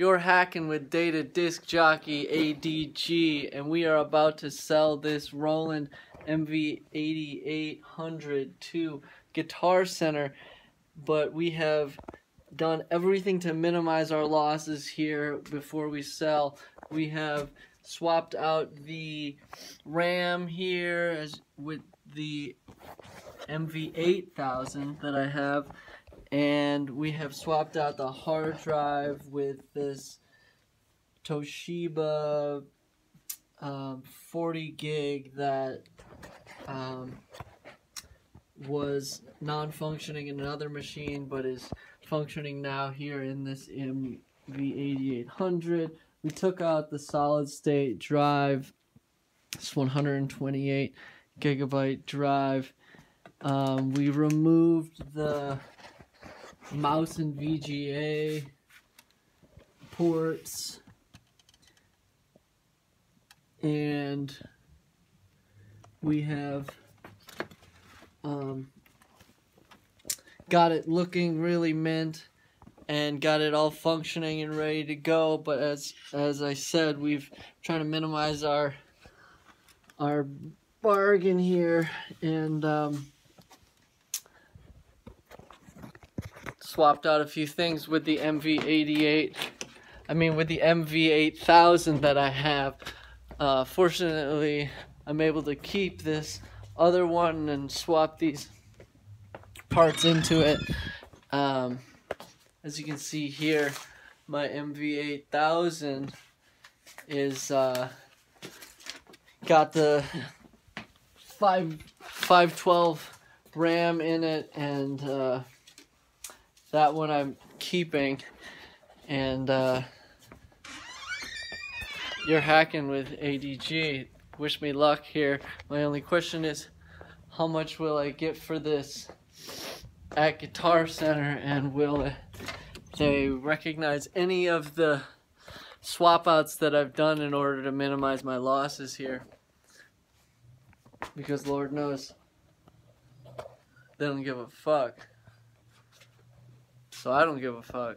You're hacking with Data Disc Jockey ADG, and we are about to sell this Roland MV8800 to Guitar Center, but we have done everything to minimize our losses here before we sell. We have swapped out the RAM here as with the MV8000 that I have and we have swapped out the hard drive with this Toshiba um, 40 gig that um, was non-functioning in another machine but is functioning now here in this MV8800 we took out the solid state drive. This 128 gigabyte drive. Um, we removed the mouse and VGA ports and we have um, got it looking really mint and got it all functioning and ready to go but as as I said we've trying to minimize our our bargain here and um, swapped out a few things with the MV88 I mean with the MV8000 that I have. Uh, fortunately I'm able to keep this other one and swap these parts into it. Um, as you can see here my MV8000 is uh, got the 5 512 RAM in it and uh, that one I'm keeping. And uh, you're hacking with ADG wish me luck here. My only question is how much will I get for this at Guitar Center? And will they recognize any of the swap outs that I've done in order to minimize my losses here? Because Lord knows they don't give a fuck so I don't give a fuck.